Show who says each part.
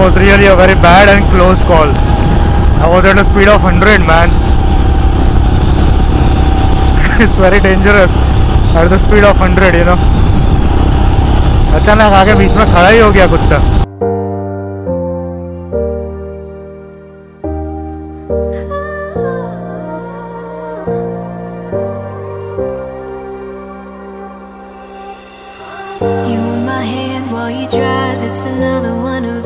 Speaker 1: was really a very bad and close call. I was at a speed of 100 man. it's very dangerous at the speed of 100 you know. अचानक आगे बीच में खड़ा ही हो गया कुत्ता
Speaker 2: You in my hand while you drive, it's another one of